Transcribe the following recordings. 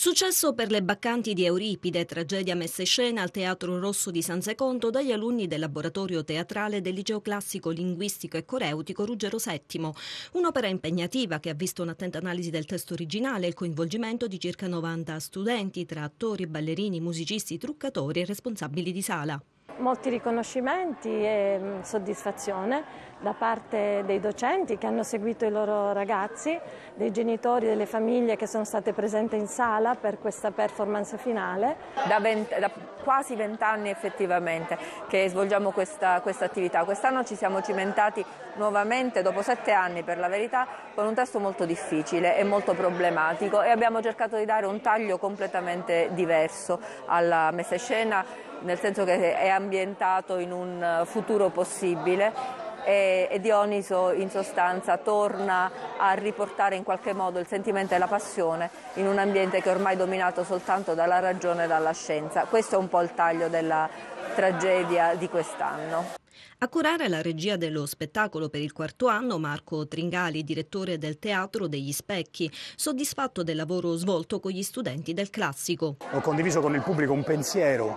Successo per le baccanti di Euripide, tragedia messa in scena al Teatro Rosso di San Secondo dagli alunni del laboratorio teatrale del Liceo Classico Linguistico e Coreutico Ruggero VII. Un'opera impegnativa che ha visto un'attenta analisi del testo originale e il coinvolgimento di circa 90 studenti tra attori, ballerini, musicisti, truccatori e responsabili di sala molti riconoscimenti e mm, soddisfazione da parte dei docenti che hanno seguito i loro ragazzi, dei genitori, delle famiglie che sono state presenti in sala per questa performance finale. Da, 20, da quasi vent'anni effettivamente che svolgiamo questa, questa attività. Quest'anno ci siamo cimentati nuovamente, dopo sette anni per la verità, con un testo molto difficile e molto problematico e abbiamo cercato di dare un taglio completamente diverso alla messa in scena nel senso che è ambientato in un futuro possibile e, Dioniso in sostanza torna a riportare in qualche modo il sentimento e la passione in un ambiente che è ormai dominato soltanto dalla ragione e dalla scienza. Questo è un po' il taglio della tragedia di quest'anno. A curare la regia dello spettacolo per il quarto anno Marco Tringali, direttore del Teatro degli Specchi, soddisfatto del lavoro svolto con gli studenti del classico. Ho condiviso con il pubblico un pensiero,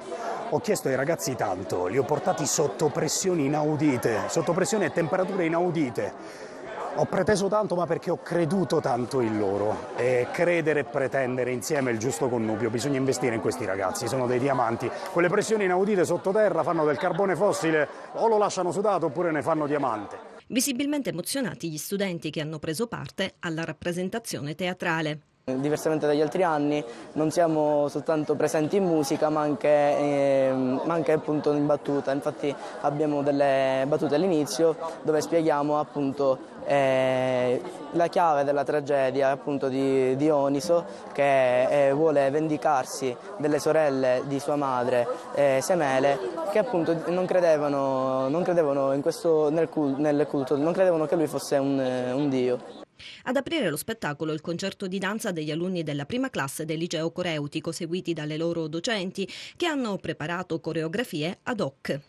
ho chiesto ai ragazzi tanto, li ho portati sotto pressioni inaudite, sotto pressioni e temperature inaudite ho preteso tanto ma perché ho creduto tanto in loro e credere e pretendere insieme il giusto connubio, bisogna investire in questi ragazzi, sono dei diamanti. Quelle pressioni inaudite sottoterra fanno del carbone fossile o lo lasciano sudato oppure ne fanno diamante. Visibilmente emozionati gli studenti che hanno preso parte alla rappresentazione teatrale. Diversamente dagli altri anni non siamo soltanto presenti in musica ma anche, eh, ma anche appunto in battuta, infatti abbiamo delle battute all'inizio dove spieghiamo appunto eh, la chiave della tragedia appunto di Dioniso che eh, vuole vendicarsi delle sorelle di sua madre eh, Semele che appunto non credevano, non credevano questo, nel, culto, non credevano che lui fosse un, un dio. Ad aprire lo spettacolo il concerto di danza degli alunni della prima classe del liceo coreutico seguiti dalle loro docenti che hanno preparato coreografie ad hoc.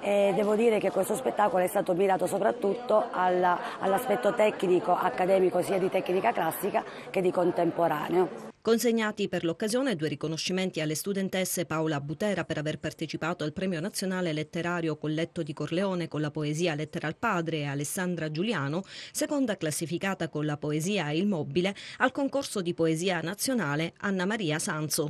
E devo dire che questo spettacolo è stato mirato soprattutto all'aspetto tecnico, accademico sia di tecnica classica che di contemporaneo. Consegnati per l'occasione due riconoscimenti alle studentesse Paola Butera per aver partecipato al Premio Nazionale Letterario Colletto di Corleone con la poesia Lettera al Padre e Alessandra Giuliano, seconda classificata con la poesia Il Mobile, al concorso di poesia nazionale Anna Maria Sanzo.